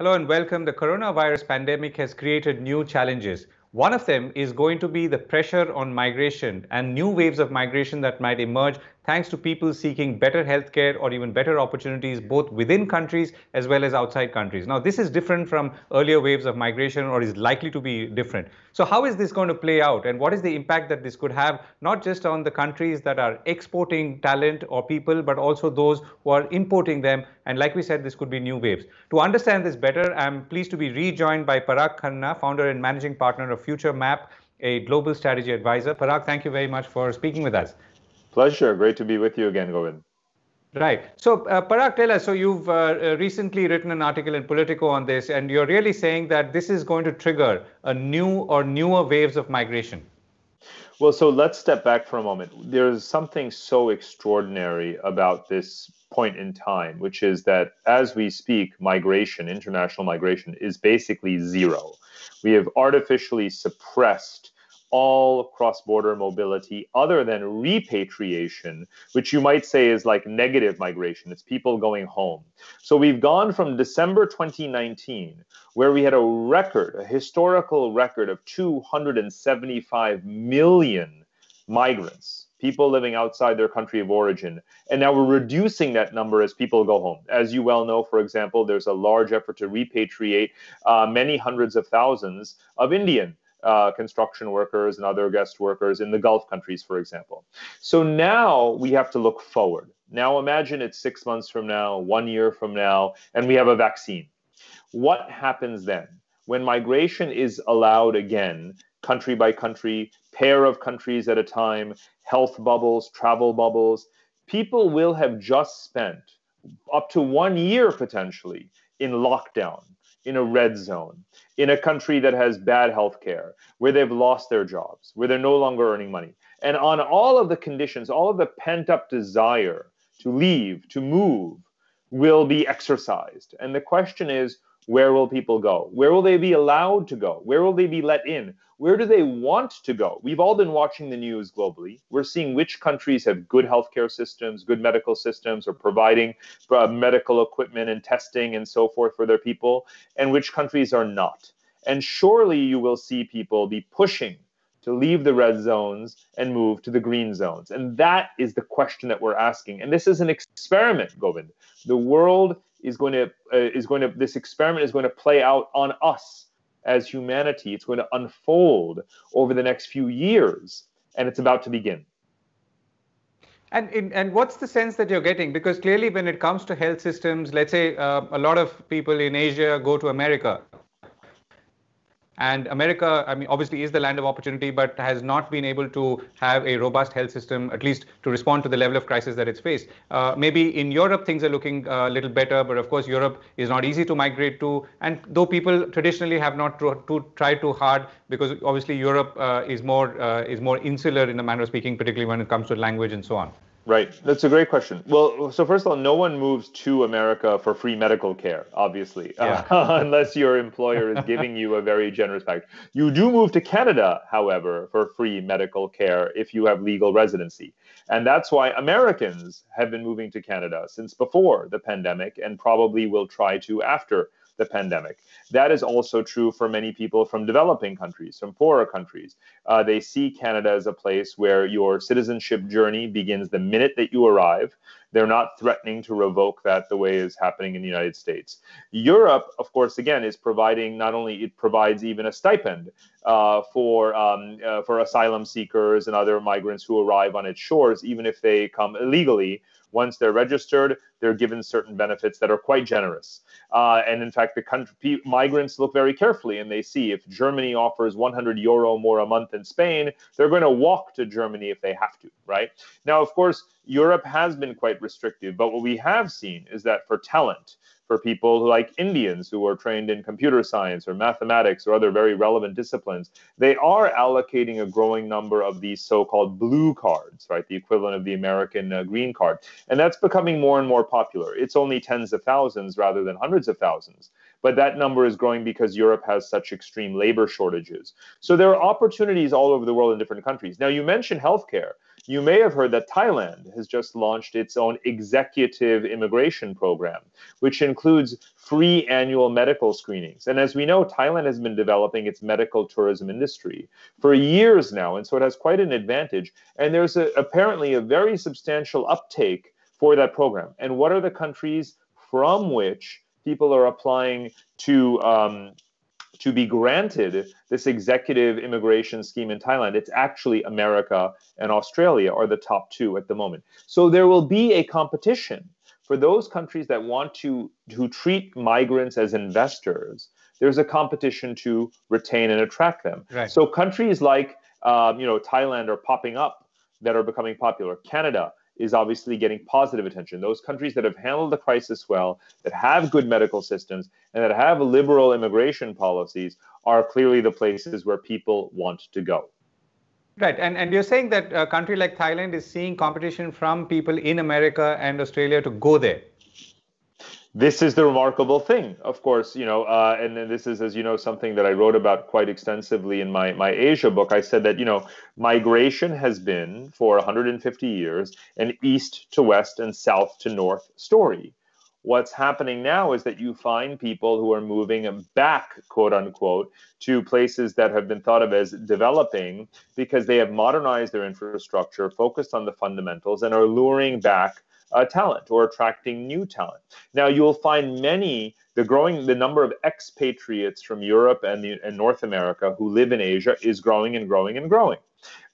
Hello and welcome. The coronavirus pandemic has created new challenges. One of them is going to be the pressure on migration and new waves of migration that might emerge thanks to people seeking better healthcare or even better opportunities both within countries as well as outside countries. Now, this is different from earlier waves of migration or is likely to be different. So, how is this going to play out and what is the impact that this could have not just on the countries that are exporting talent or people, but also those who are importing them? And like we said, this could be new waves. To understand this better, I'm pleased to be rejoined by Parag Khanna, founder and managing partner of FutureMap, a global strategy advisor. Parag, thank you very much for speaking with us. Pleasure. Great to be with you again, Govind. Right. So, uh, Parag, tell us. So, you've uh, uh, recently written an article in Politico on this, and you're really saying that this is going to trigger a new or newer waves of migration. Well, so let's step back for a moment. There's something so extraordinary about this point in time, which is that as we speak, migration, international migration, is basically zero. We have artificially suppressed all cross border mobility other than repatriation, which you might say is like negative migration. It's people going home. So we've gone from December 2019, where we had a record, a historical record of 275 million migrants. People living outside their country of origin. And now we're reducing that number as people go home. As you well know, for example, there's a large effort to repatriate uh, many hundreds of thousands of Indian uh, construction workers and other guest workers in the Gulf countries, for example. So now we have to look forward. Now imagine it's six months from now, one year from now, and we have a vaccine. What happens then? When migration is allowed again, country by country, pair of countries at a time, health bubbles, travel bubbles, people will have just spent up to one year potentially in lockdown in a red zone, in a country that has bad health care, where they've lost their jobs, where they're no longer earning money. And on all of the conditions, all of the pent up desire to leave, to move, will be exercised. And the question is, where will people go? Where will they be allowed to go? Where will they be let in? Where do they want to go? We've all been watching the news globally. We're seeing which countries have good healthcare systems, good medical systems, or providing uh, medical equipment and testing and so forth for their people, and which countries are not. And surely you will see people be pushing to leave the red zones and move to the green zones. And that is the question that we're asking. And this is an experiment, Govind. The world is going to uh, is going to this experiment is going to play out on us as humanity. It's going to unfold over the next few years, and it's about to begin. And in, and what's the sense that you're getting? Because clearly, when it comes to health systems, let's say uh, a lot of people in Asia go to America and America, I mean, obviously is the land of opportunity, but has not been able to have a robust health system, at least to respond to the level of crisis that it's faced. Uh, maybe in Europe, things are looking a little better, but of course, Europe is not easy to migrate to. And though people traditionally have not to, to try too hard, because obviously Europe uh, is more uh, is more insular in a manner of speaking, particularly when it comes to language and so on. Right. That's a great question. Well, so first of all, no one moves to America for free medical care, obviously, yeah. uh, unless your employer is giving you a very generous package. You do move to Canada, however, for free medical care if you have legal residency. And that's why Americans have been moving to Canada since before the pandemic and probably will try to after the pandemic. That is also true for many people from developing countries, from poorer countries. Uh, they see Canada as a place where your citizenship journey begins the minute that you arrive. They're not threatening to revoke that the way is happening in the United States. Europe, of course, again, is providing not only it provides even a stipend uh, for um, uh, for asylum seekers and other migrants who arrive on its shores, even if they come illegally once they're registered, they're given certain benefits that are quite generous. Uh, and in fact, the country migrants look very carefully and they see if Germany offers 100 euro more a month in Spain, they're going to walk to Germany if they have to, right? Now, of course, Europe has been quite restrictive, but what we have seen is that for talent, for people like Indians who are trained in computer science or mathematics or other very relevant disciplines, they are allocating a growing number of these so-called blue cards, right? The equivalent of the American uh, green card. And that's becoming more and more popular. It's only tens of thousands rather than hundreds of thousands. But that number is growing because Europe has such extreme labor shortages. So there are opportunities all over the world in different countries. Now, you mentioned healthcare. You may have heard that Thailand has just launched its own executive immigration program, which includes free annual medical screenings. And as we know, Thailand has been developing its medical tourism industry for years now, and so it has quite an advantage. And there's a, apparently a very substantial uptake for that program. And what are the countries from which people are applying to um, to be granted this executive immigration scheme in Thailand, it's actually America and Australia are the top two at the moment. So there will be a competition for those countries that want to, to treat migrants as investors. There's a competition to retain and attract them. Right. So countries like um, you know Thailand are popping up that are becoming popular. Canada, is obviously getting positive attention. Those countries that have handled the crisis well, that have good medical systems, and that have liberal immigration policies are clearly the places where people want to go. Right, and, and you're saying that a country like Thailand is seeing competition from people in America and Australia to go there this is the remarkable thing, of course, you know, uh, and this is, as you know, something that I wrote about quite extensively in my, my Asia book. I said that, you know, migration has been for 150 years an east to west and south to north story. What's happening now is that you find people who are moving back, quote unquote, to places that have been thought of as developing because they have modernized their infrastructure, focused on the fundamentals, and are luring back uh, talent or attracting new talent. Now you'll find many the growing the number of expatriates from Europe and, the, and North America who live in Asia is growing and growing and growing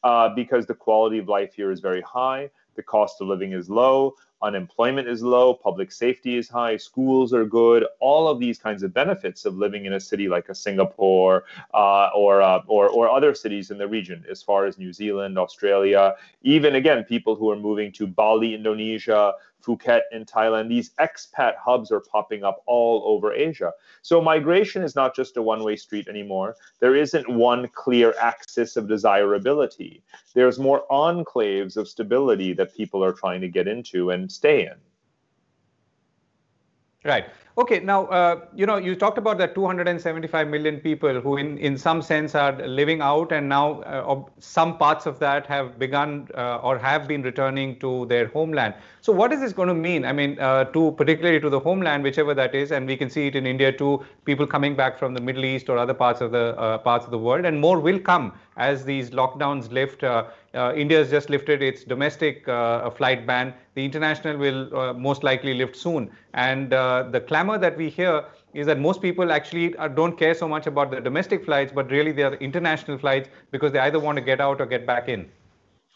uh, because the quality of life here is very high, the cost of living is low, unemployment is low, public safety is high, schools are good, all of these kinds of benefits of living in a city like a Singapore uh, or, uh, or, or other cities in the region, as far as New Zealand, Australia, even again, people who are moving to Bali, Indonesia, Phuket in Thailand. These expat hubs are popping up all over Asia. So migration is not just a one way street anymore. There isn't one clear axis of desirability. There's more enclaves of stability that people are trying to get into and stay in. Right. Okay. Now, uh, you know, you talked about the 275 million people who, in, in some sense, are living out, and now uh, some parts of that have begun uh, or have been returning to their homeland. So, what is this going to mean? I mean, uh, to particularly to the homeland, whichever that is, and we can see it in India too. People coming back from the Middle East or other parts of the uh, parts of the world, and more will come as these lockdowns lift. Uh, India has just lifted its domestic flight ban the international will uh, most likely lift soon. And uh, the clamor that we hear is that most people actually uh, don't care so much about the domestic flights, but really they are international flights because they either want to get out or get back in.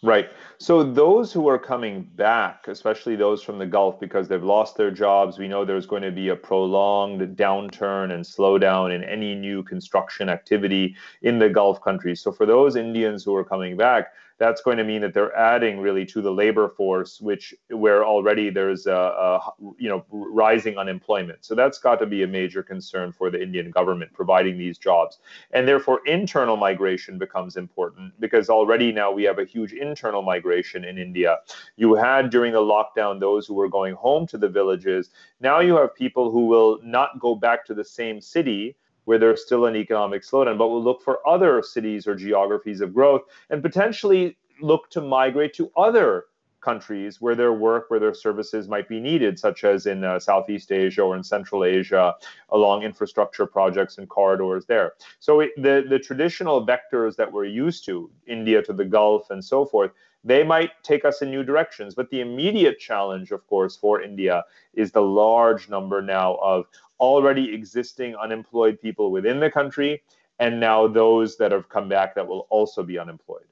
Right. So those who are coming back, especially those from the Gulf, because they've lost their jobs, we know there's going to be a prolonged downturn and slowdown in any new construction activity in the Gulf countries. So for those Indians who are coming back, that's going to mean that they're adding really to the labor force, which where already there's a, a, you know rising unemployment. So that's got to be a major concern for the Indian government providing these jobs, and therefore internal migration becomes important because already now we have a huge internal migration in India. You had during the lockdown those who were going home to the villages. Now you have people who will not go back to the same city where there's still an economic slowdown, but we'll look for other cities or geographies of growth and potentially look to migrate to other countries where their work, where their services might be needed, such as in uh, Southeast Asia or in Central Asia, along infrastructure projects and corridors there. So it, the, the traditional vectors that we're used to, India to the Gulf and so forth, they might take us in new directions. But the immediate challenge, of course, for India is the large number now of already existing unemployed people within the country, and now those that have come back that will also be unemployed.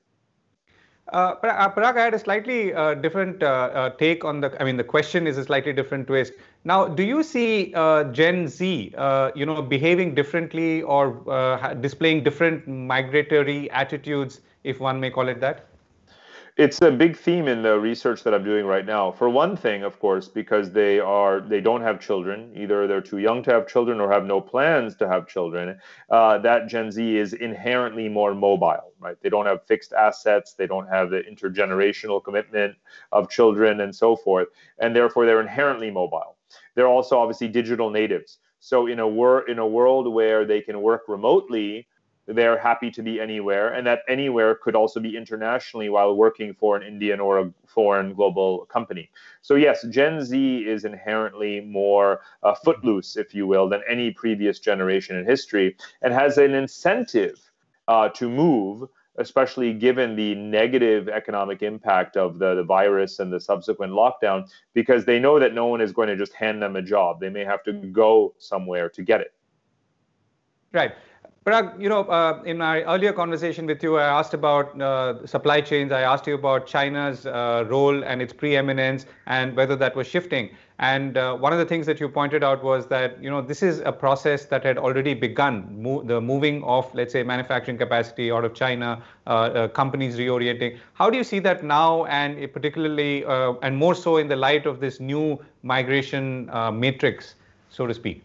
Uh, uh Parag, I had a slightly uh, different uh, uh, take on the. I mean, the question is a slightly different twist. Now, do you see uh, Gen Z, you know, behaving differently or displaying different migratory attitudes, if one may call it that? It's a big theme in the research that I'm doing right now. For one thing, of course, because they are they don't have children, either they're too young to have children or have no plans to have children. Uh, that Gen Z is inherently more mobile, right? They don't have fixed assets, they don't have the intergenerational commitment of children and so forth, and therefore they're inherently mobile. They're also obviously digital natives. So in a wor- in a world where they can work remotely they're happy to be anywhere, and that anywhere could also be internationally while working for an Indian or a foreign global company. So, yes, Gen Z is inherently more uh, footloose, if you will, than any previous generation in history, and has an incentive uh, to move especially given the negative economic impact of the, the virus and the subsequent lockdown, because they know that no one is going to just hand them a job. They may have to go somewhere to get it. Right. Parag, you know, uh, in my earlier conversation with you, I asked about uh, supply chains. I asked you about China's uh, role and its preeminence and whether that was shifting. And uh, one of the things that you pointed out was that, you know, this is a process that had already begun, mo the moving of, let's say, manufacturing capacity out of China, uh, uh, companies reorienting. How do you see that now, and particularly, and more so in the light of this new migration matrix, so to speak?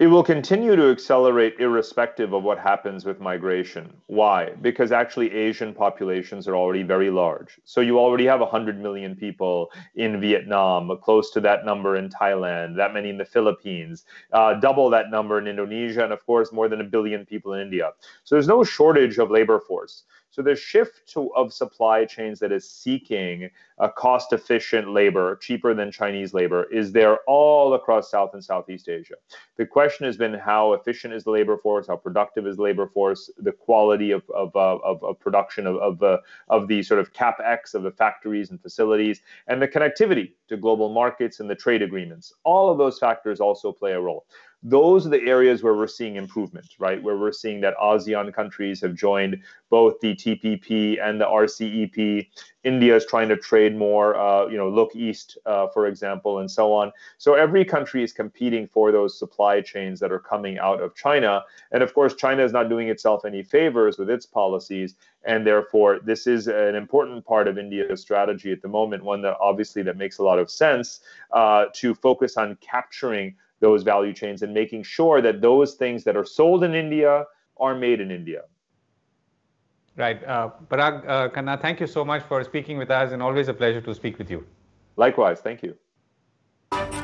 It will continue to accelerate irrespective of what happens with migration. Why? Because actually Asian populations are already very large. So you already have 100 million people in Vietnam, close to that number in Thailand, that many in the Philippines, uh, double that number in Indonesia, and of course, more than a billion people in India. So there's no shortage of labor force. So the shift to, of supply chains that is seeking a cost efficient labor, cheaper than Chinese labor, is there all across South and Southeast Asia. The question has been how efficient is the labor force, how productive is the labor force, the quality of, of, uh, of, of production of, of, uh, of the sort of capex of the factories and facilities, and the connectivity to global markets and the trade agreements. All of those factors also play a role those are the areas where we're seeing improvement, right? Where we're seeing that ASEAN countries have joined both the TPP and the RCEP. India is trying to trade more, uh, you know, look east, uh, for example, and so on. So every country is competing for those supply chains that are coming out of China. And of course, China is not doing itself any favors with its policies. And therefore, this is an important part of India's strategy at the moment, one that obviously that makes a lot of sense uh, to focus on capturing those value chains and making sure that those things that are sold in India are made in India. Right. Uh, Parag uh, Khanna, thank you so much for speaking with us and always a pleasure to speak with you. Likewise. Thank you.